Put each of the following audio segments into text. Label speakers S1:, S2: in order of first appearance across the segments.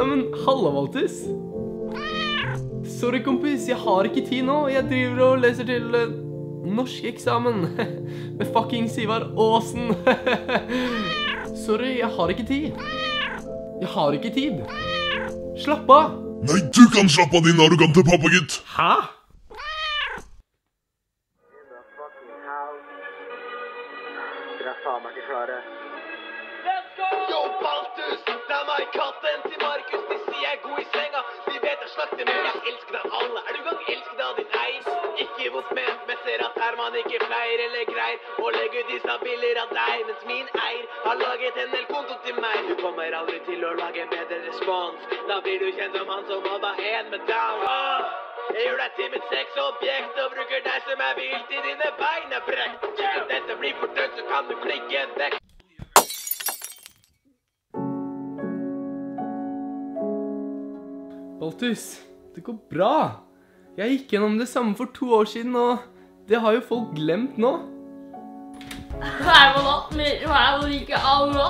S1: Neimen, halla, Valtis. Sorry, kompis. Jeg har ikke tid nå. Jeg driver og leser til uh, norskeksamen med fucking Sivar Aasen. Sorry, jeg har ikke tid. Jeg har ikke tid. Slapp av.
S2: Nei, du kan slappe av, din arrogante pappagutt!
S1: Hæ?
S3: Dere er faen meg ikke klare.
S4: Ikke pleier eller greier å legge ut disse bilder av deg, mens min eier har laget en del konto til meg. Du kommer aldri til å lage en bedre respons. Da blir du kjent som han som hadde en med down. Ah! Jeg gjør deg til mitt sexobjekt og bruker deg som er vilt i dine bein er brekt. Hvis dette blir for dødt, så kan du klikke vekk.
S1: Baltus, det går bra. Jeg gikk gjennom det samme for to år siden, og det har jo folk glemt nå.
S5: Herman, mer Herman ikke nå?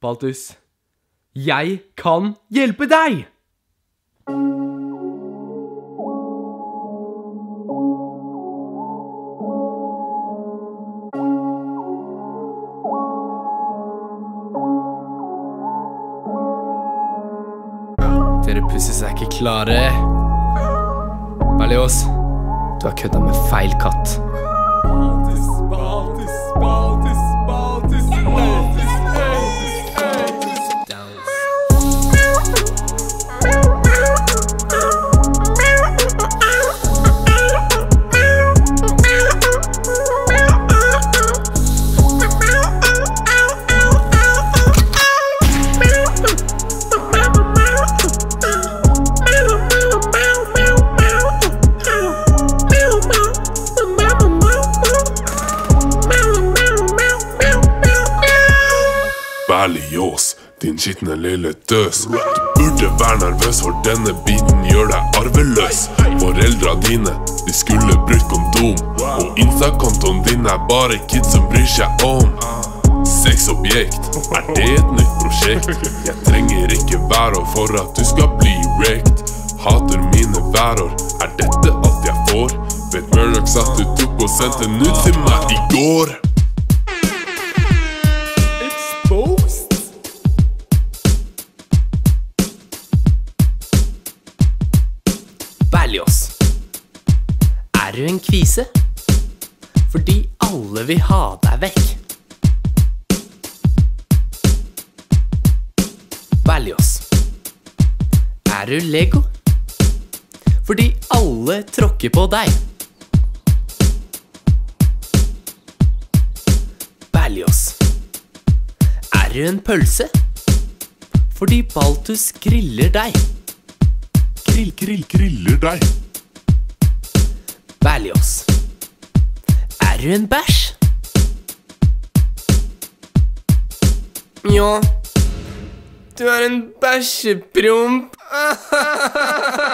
S1: Baltus, jeg kan hjelpe deg! Dere pusser seg ikke klare. Berlioz, du har kødda med feil katt.
S2: Berlioz, din skitne lille døs. Du burde være nervøs, for denne biten gjør deg arveløs. Foreldra dine, de skulle brukt kondom. Og Insta-kontoen din er bare kids som bryr seg om sexobjekt. Er det et nytt prosjekt? Jeg trenger ikke værår for at du skal bli wrecked. Hater mine værår, er dette alt jeg får? Vet Murdoch at du tok og sendte nudes til meg i går?
S1: Berlios. Er du en kvise? Fordi alle vil ha deg vekk. Valios. Er du Lego? Fordi alle tråkker på deg. Valios. Er du en pølse? Fordi Baltus griller deg.
S2: Grill, krill, kriller deg.
S1: Berlios. Er du en bæsj? Nja. du er en bæsjepromp.